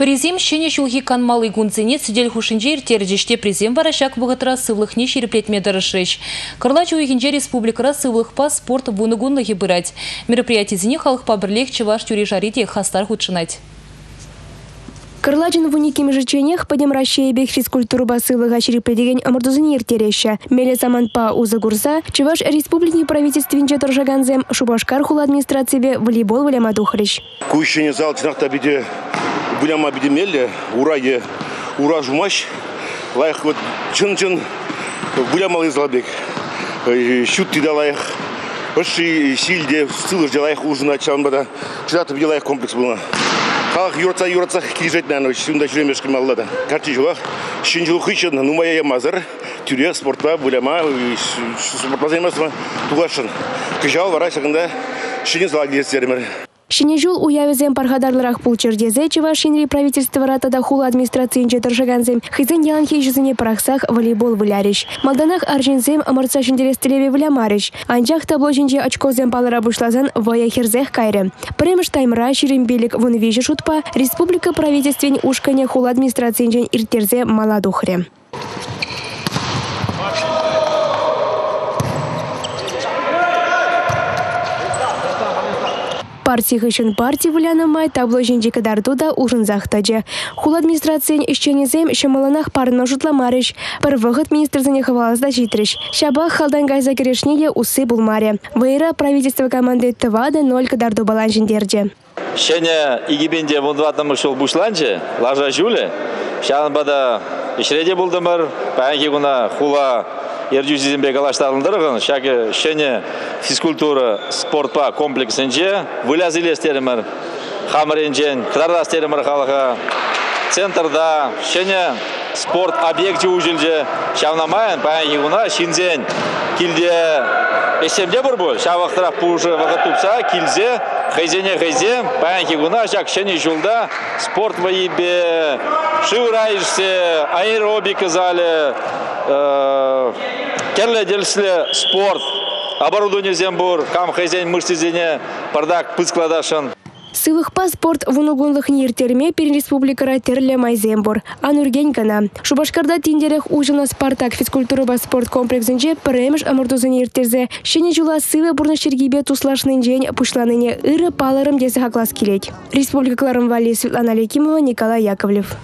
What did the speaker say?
Призем шене шулхи канмалы гунцене сидель хушинже иртердеште призем варашак бұғытыра сывлықне шереплетме дырышыш. Кырлачу уйгенже республикара сывлық па спорт вуны бырать. Мероприятизіне халық пабірлек чываш тюре жарите хастар худшынать. Кырладжин в унике межеченех подем Россия бег физкультуру басылыга шерепедеген амурдузын ертереща. Меле саманпа узы гурса, Чеваш республикни правительствинче торжаганзем, Шубашкар хула администрации волейбол валяма духрыш. Кущене зал тинахта биде буляма биде мелле, урае, ура жумаш, лайх вот чын-чын буляма излабек. Щут тида лайх. Баши сильде, сылыр жалайх ужина чанбада. Чилатып ялайх комплекс было. халық юрца юрца килжет нәну шунда жүремеш кималлада карти жула шинжу хычин нумая ямазыр тюрек спортта буляма спортта заниматься тугашын кыжал вара сагында шине зала гестермер Шинежул уявезем пархадарларах пулчердезе Чевашинри правительство ратада хула администрациинче торжаганзем. Хизен ялан хейжизіне парахсах волейбол выляриш. Малданах аржинзем амарца шинделестелеве влямариш. Анчах табло жинче очкозем палара бушлазан вая херзех кайры. Премш таймра вунвижи шутпа республика правительствен ушкане хула администрациинчен иртерзе маладухре. Партия хышын партия вулянамай табло жинжи кадартуда ужин захтаджи. Хул администрациян ишченезем шамаланах парно жутламарыш. Пір вғыт министрзіне хавалазда житриш. Шаба халдан гайза керешнеге усы булмаре. Вейра правительство команды Твада ноль кадарду балан жиндерджи. Шене игибенде вундватымы шул бушланчы, лажа жуле. Шан бада ишреде булдымыр, пәңке гуна хула ержүзізембек алаштарылдырығын, шәкі шене физкультура спортпа комплексінже вылязылестерімір, хамыренжен, кыдардастерімір халыға, центрда шене спорт объекті ұжылжы шавнамайын, пәйін егуна шинзен килде эсемде шавақтырақ пұжы вағыт тұпса, килзе, хайзене хайзе, пәйін егуна жак шене жылда спорт вайыбе, шывырайышсе, аэробика залі, керле делсле спорт оборудование зембур кам хозяин мышцезене пардак пыскладашын. Сылых паспорт вунугунлых ниртерме перен республикара терле майзембур. Анурген кана. Шубашкарда тиндерех ужина Спартак физкультура ба спорт комплексенже премеш амурдузын иртерзе. Шене жула сылы бурна шергибе туслашнын жень пушланыне ыры паларым дезе хаклас келет. Республика Кларым Вали Светлана Лекимова, Николай Яковлев.